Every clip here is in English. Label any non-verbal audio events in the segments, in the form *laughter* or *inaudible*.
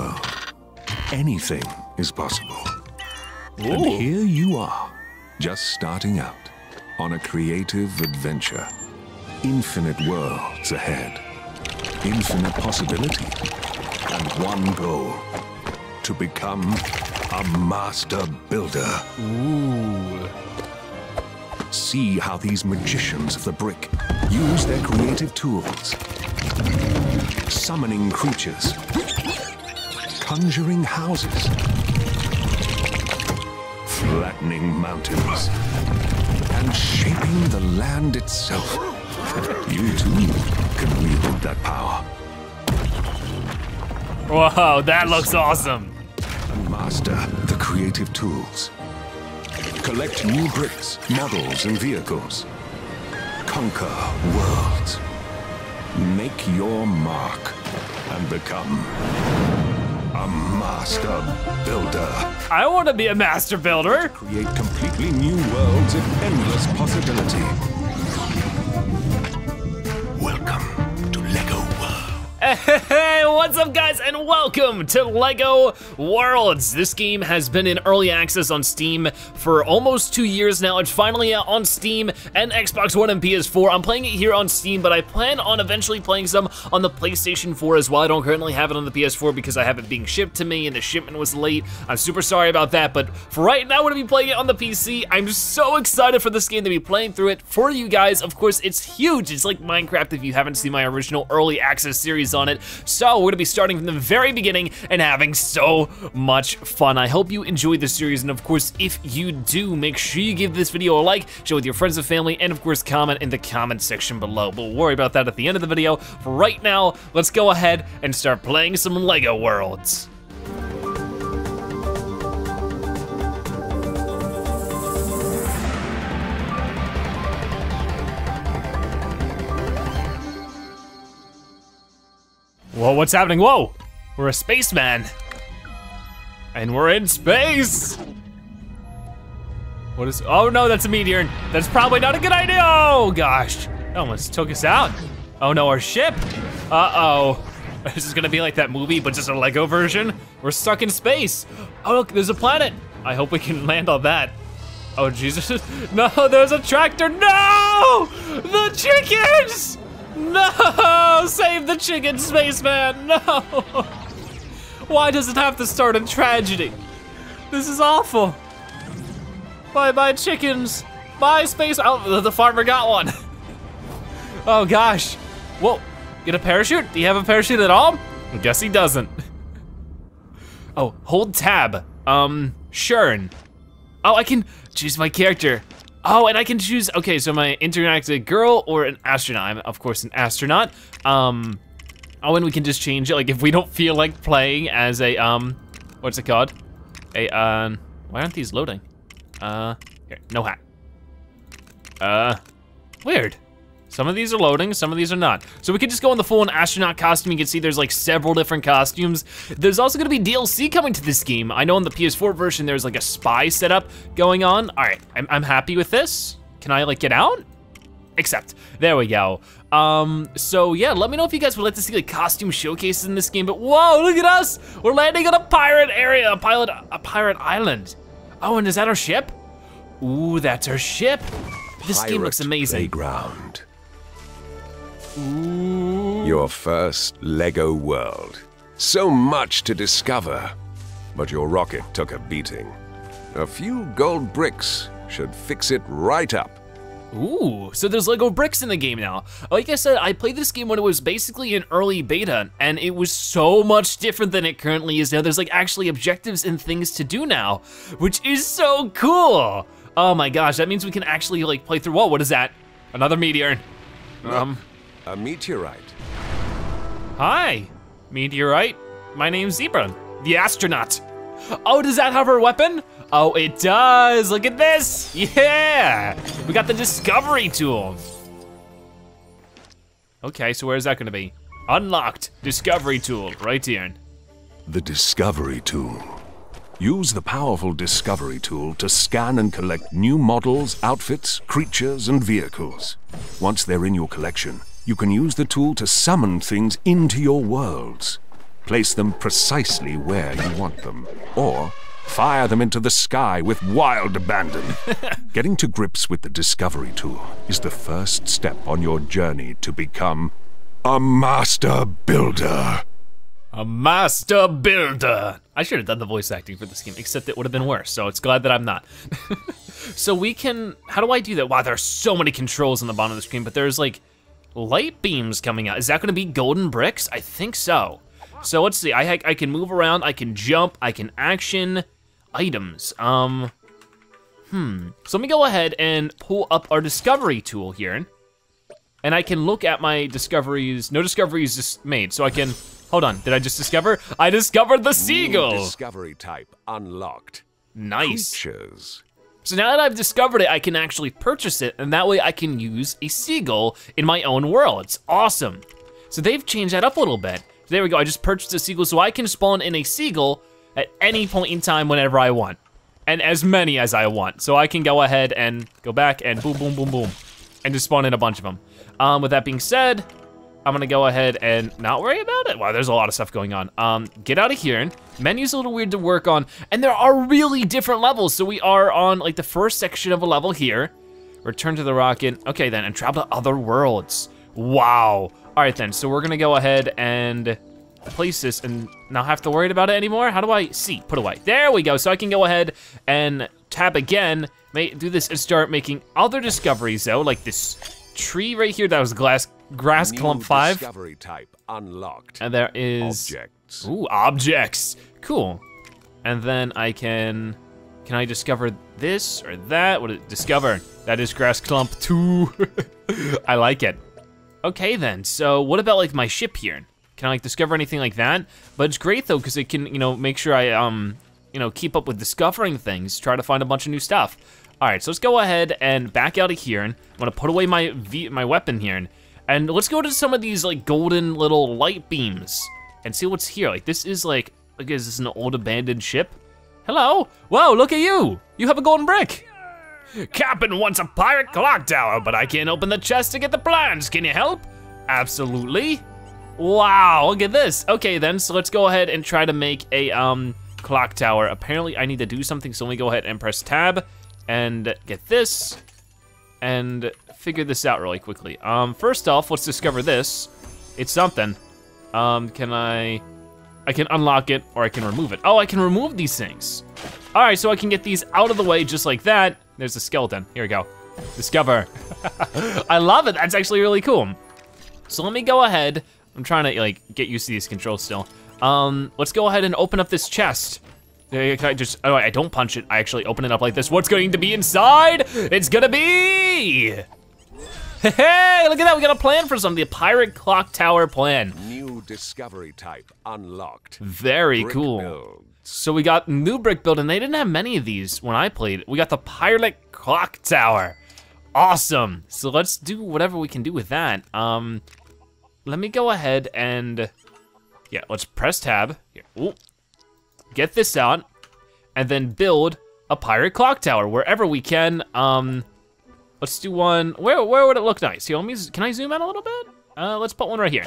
world, anything is possible. And here you are, just starting out on a creative adventure. Infinite worlds ahead, infinite possibility, and one goal to become a master builder. Ooh. See how these magicians of the brick use their creative tools. Summoning creatures, conjuring houses, flattening mountains, and shaping the land itself. You too can wield that power. Whoa, that looks awesome. and master the creative tools. Collect new bricks, models, and vehicles. Conquer worlds. Make your mark and become master builder. I want to be a master builder. Create completely new worlds of endless possibility. Hey, what's up guys and welcome to LEGO Worlds. This game has been in early access on Steam for almost two years now. It's finally out on Steam and Xbox One and PS4. I'm playing it here on Steam, but I plan on eventually playing some on the PlayStation 4 as well. I don't currently have it on the PS4 because I have it being shipped to me and the shipment was late. I'm super sorry about that, but for right now, I'm gonna be playing it on the PC. I'm so excited for this game to be playing through it for you guys. Of course, it's huge. It's like Minecraft if you haven't seen my original early access series on it. So we're gonna be starting from the very beginning and having so much fun. I hope you enjoyed the series, and of course, if you do, make sure you give this video a like, share with your friends and family, and of course, comment in the comment section below. We'll worry about that at the end of the video. For right now, let's go ahead and start playing some LEGO Worlds. Whoa, what's happening? Whoa! We're a spaceman. And we're in space! What is, oh no, that's a meteor. That's probably not a good idea. Oh gosh, that almost took us out. Oh no, our ship. Uh-oh. *laughs* This is gonna be like that movie, but just a Lego version. We're stuck in space. Oh look, there's a planet. I hope we can land on that. Oh Jesus, *laughs* no, there's a tractor, no! The chickens! No, save the chicken, spaceman, no! Why does it have to start in tragedy? This is awful. Bye bye chickens. Bye space, oh, the- farmer got one. Oh gosh. Whoa, get a parachute? Do you have a parachute at all? I guess he doesn't. Oh, hold tab. Um, sure. Oh, I can choose my character. Oh, and I can choose, okay, so my interactive girl or an astronaut. I'm of course an astronaut. Um, oh, and we can just change it, like if we don't feel like playing as a, um, what's it called? A, um, why aren't these loading? Uh, here, no hat. Uh, weird. Some of these are loading, some of these are not. So we could just go in the full-on astronaut costume. You can see there's like several different costumes. There's also gonna be DLC coming to this game. I know in the PS4 version, there's like a spy setup going on. All right, I'm, I'm happy with this. Can I like get out? Accept, there we go. Um, so yeah, let me know if you guys would like to see like costume showcases in this game, but whoa, look at us. We're landing on a pirate area, a pilot, a pirate island. Oh, and is that our ship? Ooh, that's our ship. This game looks Pirate amazing. Playground. Your first Lego world. So much to discover. But your rocket took a beating. A few gold bricks should fix it right up. Ooh, so there's Lego bricks in the game now. Like I said, I played this game when it was basically an early beta, and it was so much different than it currently is now. There's like actually objectives and things to do now, which is so cool. Oh my gosh, that means we can actually like play through, whoa, what is that? Another meteor. Um, A meteorite. hi, meteorite. My name's Zebra, the astronaut. Oh, does that have her weapon? Oh, it does, look at this. Yeah, we got the discovery tool. Okay, so where's that gonna be? Unlocked, discovery tool, right here. The Discovery Tool. Use the powerful Discovery Tool to scan and collect new models, outfits, creatures, and vehicles. Once they're in your collection, you can use the tool to summon things into your worlds. place them precisely where you want them, or fire them into the sky with wild abandon. *laughs* Getting to grips with the Discovery tool is the first step on your journey to become a master builder. A master builder. I should have done the voice acting for this game, except it would have been worse, so it's glad that I'm not. *laughs* so we can, how do I do that? Wow, there's so many controls on the bottom of the screen, but there's like light beams coming out. Is that gonna be golden bricks? I think so. So let's see, I, I can move around, I can jump, I can action items. Um, hmm. So let me go ahead and pull up our discovery tool here. And I can look at my discoveries, no discoveries just made, so I can, hold on, did I just discover? I discovered the seagull! New discovery type unlocked. Nice. Creatures. So now that I've discovered it, I can actually purchase it, and that way I can use a seagull in my own world. It's awesome. So they've changed that up a little bit. There we go, I just purchased a seagull, so I can spawn in a seagull at any point in time whenever I want. And as many as I want. So I can go ahead and go back and boom, boom, boom, boom. And just spawn in a bunch of them. Um, with that being said, I'm gonna go ahead and not worry about it. Wow, there's a lot of stuff going on. Um, get out of here. Menu's a little weird to work on, and there are really different levels. So we are on like the first section of a level here. Return to the rocket. Okay then, and travel to other worlds. Wow. All right then, so we're gonna go ahead and place this and not have to worry about it anymore. How do I see? Put away. There we go. So I can go ahead and tab again, may, do this and start making other discoveries though, like this tree right here that was glass grass clump five. discovery type unlocked. And there is Objects. Ooh, objects. Cool. And then I can can I discover this or that? What it discover? That is grass clump two. *laughs* I like it. Okay then. So what about like my ship here? Can I like discover anything like that? But it's great though because it can you know make sure I um you know keep up with discovering things, try to find a bunch of new stuff. All right, so let's go ahead and back out of here, and I'm gonna put away my v my weapon here, and, and let's go to some of these like golden little light beams and see what's here. Like this is like, like is this an old abandoned ship? Hello, whoa, look at you. You have a golden brick. Captain wants a pirate clock tower, but I can't open the chest to get the plans. Can you help? Absolutely. Wow, look at this. Okay then, so let's go ahead and try to make a um clock tower. Apparently I need to do something, so let me go ahead and press tab and get this and figure this out really quickly. Um, first off, let's discover this. It's something. Um, can I, I can unlock it or I can remove it. Oh, I can remove these things. All right, so I can get these out of the way just like that. There's a skeleton, here we go. Discover. *laughs* I love it, that's actually really cool. So let me go ahead. I'm trying to like get used to these controls still. Um, let's go ahead and open up this chest. Can I just, oh, I don't punch it. I actually open it up like this. What's going to be inside? It's gonna be, hey, look at that. We got a plan for something. The pirate clock tower plan. New discovery type unlocked. Very Brick cool. So we got new brick build, and they didn't have many of these when I played. We got the pirate clock tower. Awesome. So let's do whatever we can do with that. Um, let me go ahead and, yeah, let's press tab. Here. Ooh. Get this out, and then build a pirate clock tower wherever we can. Um, let's do one. Where where would it look nice? Here, let me. Can I zoom out a little bit? Uh, let's put one right here.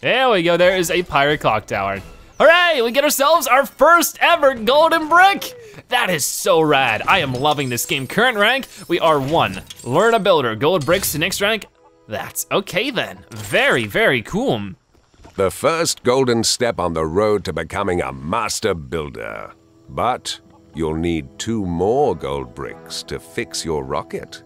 There we go. There is a pirate clock tower. Hooray! We get ourselves our first ever golden brick. That is so rad. I am loving this game. Current rank, we are one. Learner builder. Gold bricks. To next rank. That's okay then. Very very cool. The first golden step on the road to becoming a master builder. But you'll need two more gold bricks to fix your rocket.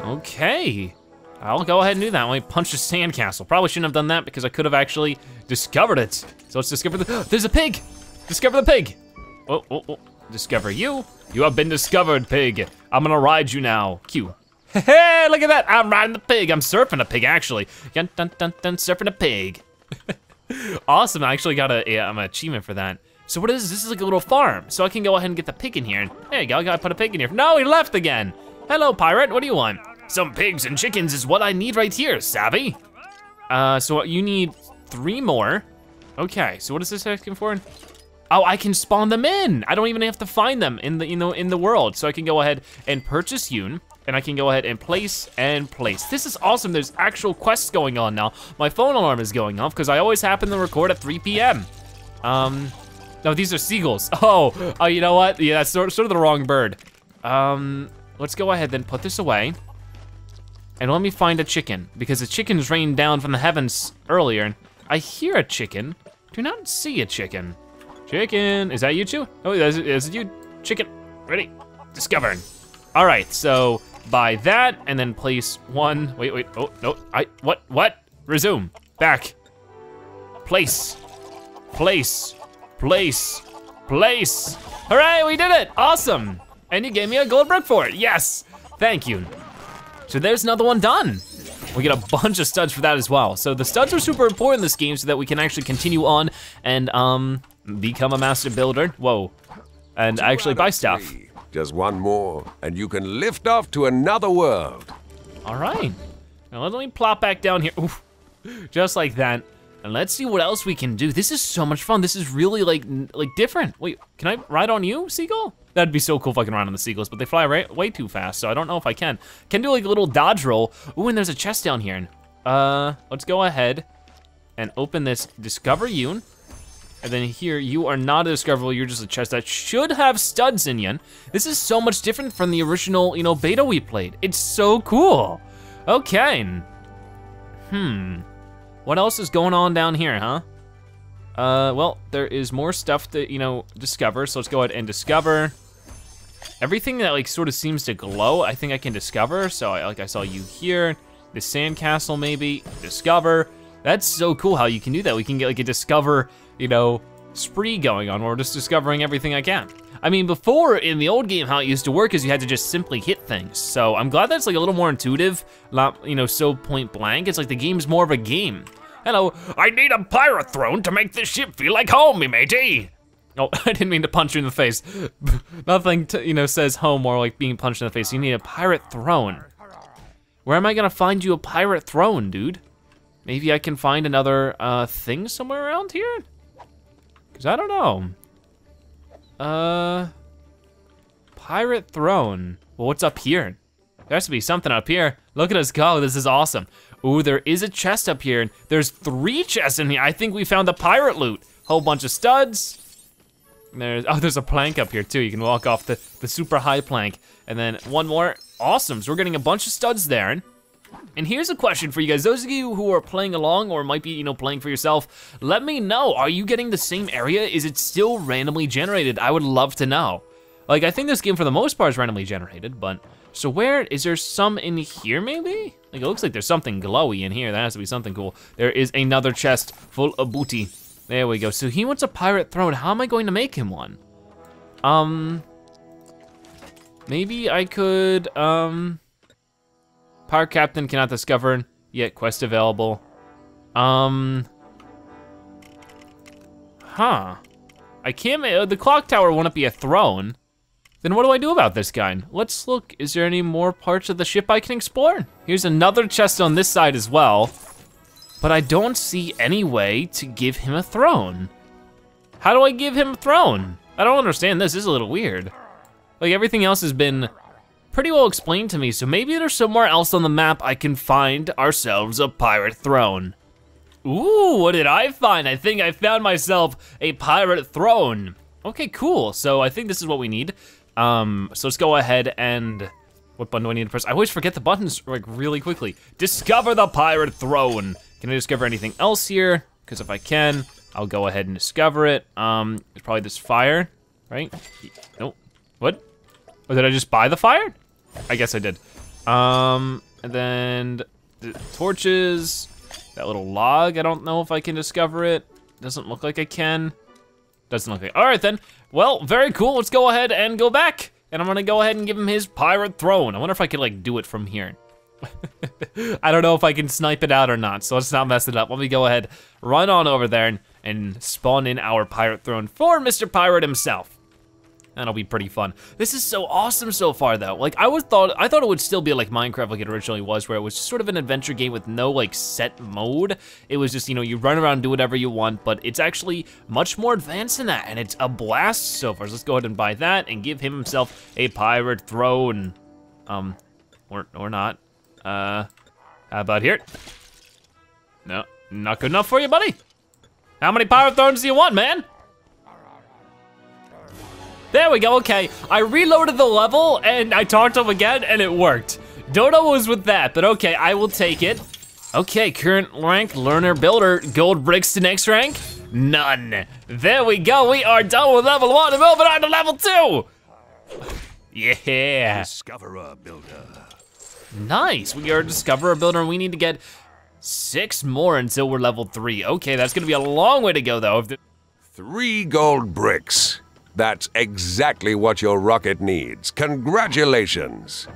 Okay. I'll go ahead and do that. Let me punch the sandcastle. Probably shouldn't have done that because I could have actually discovered it. So let's discover the, *gasps* there's a pig. Discover the pig. Oh, oh, oh. Discover you. You have been discovered, pig. I'm gonna ride you now. Q. *laughs* Hey, look at that. I'm riding the pig. I'm surfing a pig, actually. Dun, dun, dun, dun, surfing a pig. *laughs* awesome, I actually got a, a, um, achievement for that. So what is this? This is like a little farm. So I can go ahead and get the pig in here. There you go, I gotta put a pig in here. No, he left again. Hello, pirate, what do you want? Some pigs and chickens is what I need right here, savvy? Uh, so you need three more. Okay, so what is this asking for? Oh, I can spawn them in. I don't even have to find them in the, you know, in the world. So I can go ahead and purchase Yoon. and I can go ahead and place and place. This is awesome, there's actual quests going on now. My phone alarm is going off because I always happen to record at 3 p.m. Um, no, these are seagulls. *laughs* Oh, oh, you know what? Yeah, that's sort, sort of the wrong bird. Um, let's go ahead then put this away. And let me find a chicken, because the chickens rained down from the heavens earlier, I hear a chicken, do not see a chicken. Chicken, is that you two? Oh, is it you? Chicken, ready, discovered. All right, so buy that, and then place one, wait, wait, oh, no, I, what, what? Resume, back. Place, place, place, place. Hooray, we did it, awesome. And you gave me a gold brick for it, yes, thank you. So there's another one done. We get a bunch of studs for that as well. So the studs are super important in this game so that we can actually continue on and um, become a master builder. Whoa, and Two actually buy stuff. three. Just one more, and you can lift off to another world. All right, now let me plop back down here. Oof. Just like that. And let's see what else we can do. This is so much fun. This is really like like different. Wait, can I ride on you, seagull? That'd be so cool if I can ride on the seagulls, but they fly right, way too fast, so I don't know if I can. Can do like a little dodge roll. Ooh, and there's a chest down here. Uh, let's go ahead and open this Discover Yoon. And then here, you are not a discoverable, you're just a chest that should have studs in you. This is so much different from the original, you know, beta we played. It's so cool. Okay. Hmm. What else is going on down here, huh? Uh, well, there is more stuff to, you know, discover, so let's go ahead and discover. Everything that like sort of seems to glow, I think I can discover. So I, like I saw you here, the sandcastle maybe, discover. That's so cool how you can do that. We can get like a discover, you know, spree going on we're just discovering everything I can. I mean, before in the old game, how it used to work is you had to just simply hit things. So I'm glad that's like a little more intuitive, not, you know, so point blank. It's like the game's more of a game. Hello, I need a pirate throne to make this ship feel like home, me matey. Oh, *laughs* I didn't mean to punch you in the face. *laughs* Nothing, you know, says home or like being punched in the face. You need a pirate throne. Where am I gonna find you a pirate throne, dude? Maybe I can find another uh, thing somewhere around here? Cause I don't know. Uh, pirate throne. Well, what's up here? There has to be something up here. Look at us go, this is awesome. Ooh, there is a chest up here. and There's three chests in here. I think we found the pirate loot. Whole bunch of studs. There's, oh, there's a plank up here too. You can walk off the, the super high plank. And then one more, awesome. So we're getting a bunch of studs there. And here's a question for you guys. Those of you who are playing along or might be, you know, playing for yourself, let me know. Are you getting the same area? Is it still randomly generated? I would love to know. Like, I think this game for the most part is randomly generated, but, so where, is there some in here maybe? Like, it looks like there's something glowy in here. That has to be something cool. There is another chest full of booty. There we go. So he wants a pirate throne. How am I going to make him one? Um, maybe I could, um, Pirate Captain cannot discover yet quest available. Um, huh. I can't, ma- the clock tower won't be a throne. Then what do I do about this guy? Let's look, is there any more parts of the ship I can explore? Here's another chest on this side as well, but I don't see any way to give him a throne. How do I give him a throne? I don't understand this, this is a little weird. Like everything else has been pretty well explained to me, so maybe there's somewhere else on the map I can find ourselves a pirate throne. Ooh, what did I find? I think I found myself a pirate throne. Okay, cool. So I think this is what we need. Um, so let's go ahead and, what button do I need to press? I always forget the buttons like really quickly. Discover the pirate throne. Can I discover anything else here? Because if I can, I'll go ahead and discover it. Um, it's probably this fire, right? Nope. What? Or did I just buy the fire? I guess I did. Um, and then the torches, that little log, I don't know if I can discover it. Doesn't look like I can. Doesn't look like, all right then. Well, very cool, let's go ahead and go back. And I'm gonna go ahead and give him his pirate throne. I wonder if I could like do it from here. *laughs* I don't know if I can snipe it out or not, so let's not mess it up. Let me go ahead, run on over there and, and spawn in our pirate throne for Mr. Pirate himself. That'll be pretty fun. This is so awesome so far though. Like I was thought, I thought it would still be like Minecraft like it originally was where it was sort of an adventure game with no like set mode. It was just, you know, you run around do whatever you want, but it's actually much more advanced than that and it's a blast so far. So let's go ahead and buy that and give him himself a pirate throne. Um, or, or not. Uh, how about here? No, not good enough for you, buddy. How many pirate thrones do you want, man? There we go, okay. I reloaded the level and I talked to him again and it worked. Don't Dodo was with that, but okay, I will take it. Okay, current rank, learner, builder, gold bricks to next rank. None. There we go, we are done with level one and moving on to level two. Yeah. Discoverer Builder. Nice, we are a discoverer builder and we need to get six more until we're level three. Okay, that's gonna be a long way to go though. Three gold bricks. That's exactly what your rocket needs. Congratulations.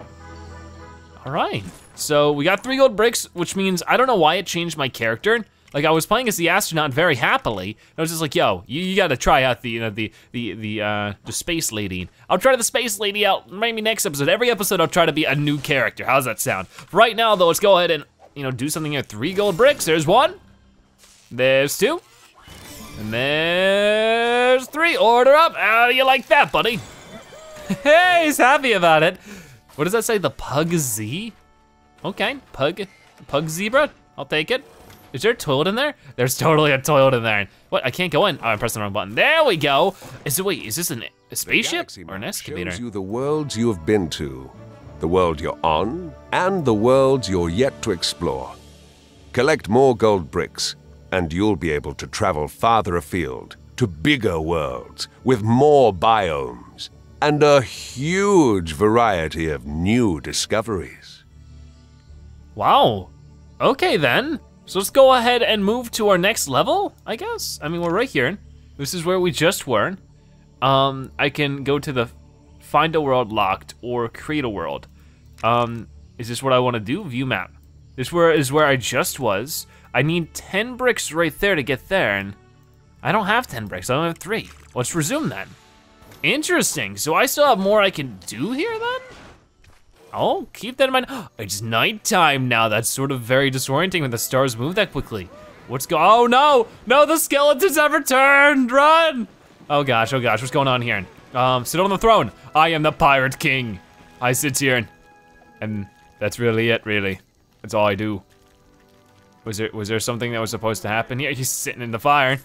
All right, so we got three gold bricks, which means I don't know why it changed my character. Like I was playing as the astronaut very happily. And I was just like, yo, you, you gotta try out the, you know, the, the, the, uh, the space lady. I'll try the space lady out maybe next episode. Every episode I'll try to be a new character. How's that sound? Right now though, let's go ahead and, you know, do something here. Three gold bricks, there's one. There's two. And there's three. Order up. How do you like that, buddy? *laughs* hey, he's happy about it. What does that say? The Pug Z? Okay, Pug, Pug Zebra. I'll take it. Is there a toilet in there? There's totally a toilet in there. What? I can't go in. Oh, I'm pressing the wrong button. There we go. Is it? Wait, is this an, a spaceship or an excavator? Shows you the worlds you have been to, the world you're on, and the worlds you're yet to explore. Collect more gold bricks, and you'll be able to travel farther afield to bigger worlds with more biomes and a huge variety of new discoveries. Wow. Okay then. So let's go ahead and move to our next level, I guess. I mean, we're right here. This is where we just were. Um, I can go to the find a world locked or create a world. Um, is this what I want to do? View map. This where is where I just was. I need 10 bricks right there to get there, and I don't have 10 bricks, I only have three. Let's resume then. Interesting, so I still have more I can do here then? Oh, keep that in mind. *gasps* It's nighttime now. That's sort of very disorienting when the stars move that quickly. What's go? Oh no! No, the skeletons have returned! Run! Oh gosh, oh gosh, what's going on here? Um, sit on the throne. I am the pirate king. I sit here, and, and that's really it. Really, that's all I do. Was there was there something that was supposed to happen here? He's sitting in the fire.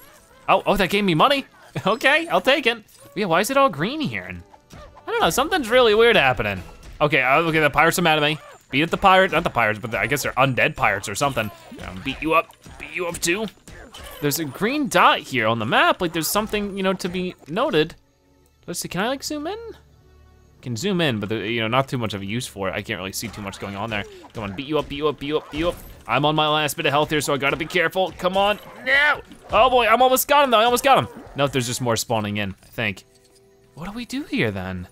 Oh, oh, that gave me money. *laughs* okay, I'll take it. Yeah, why is it all green here? I don't know. Something's really weird happening. Okay, okay, the pirates are mad at me. Beat up the pirate, not the pirates, but the, I guess they're undead pirates or something. Um, beat you up, beat you up too. There's a green dot here on the map, like there's something, you know, to be noted. Let's see, can I like zoom in? Can zoom in, but you know, not too much of a use for it. I can't really see too much going on there. Come on, beat you up, beat you up, beat you up, beat you up. I'm on my last bit of health here, so I gotta be careful. Come on, no! Oh boy, I'm almost got him though, I almost got him. No, there's just more spawning in, I think. What do we do here then?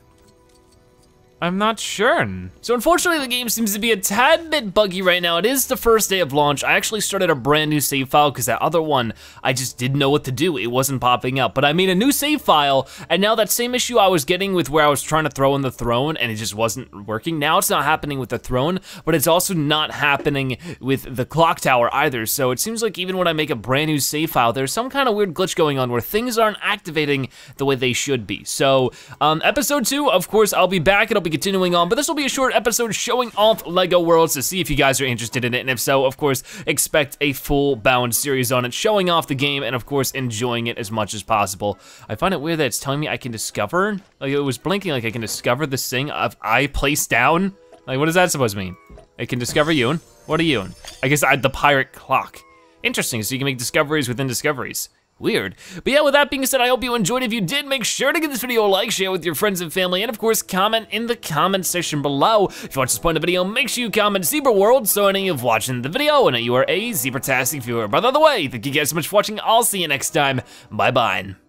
I'm not sure. So unfortunately the game seems to be a tad bit buggy right now. It is the first day of launch. I actually started a brand new save file because that other one, I just didn't know what to do. It wasn't popping up, but I made a new save file and now that same issue I was getting with where I was trying to throw in the throne and it just wasn't working. Now it's not happening with the throne, but it's also not happening with the clock tower either. So it seems like even when I make a brand new save file, there's some kind of weird glitch going on where things aren't activating the way they should be. So um, episode two, of course, I'll be back. It'll be continuing on, but this will be a short episode showing off LEGO Worlds to see if you guys are interested in it, and if so, of course, expect a full bound series on it, showing off the game, and of course, enjoying it as much as possible. I find it weird that it's telling me I can discover, like it was blinking like I can discover this thing of I placed down. Like, what is that supposed to mean? I can discover you, what are you? I guess I, the pirate clock. Interesting, so you can make discoveries within discoveries. Weird. But yeah, with that being said, I hope you enjoyed. If you did, make sure to give this video a like, share with your friends and family, and of course, comment in the comment section below. If you watch this point of the video, make sure you comment Zebra World so any of watching the video and that you are a Zebratastic viewer. By the way, thank you guys so much for watching. I'll see you next time. Bye-bye.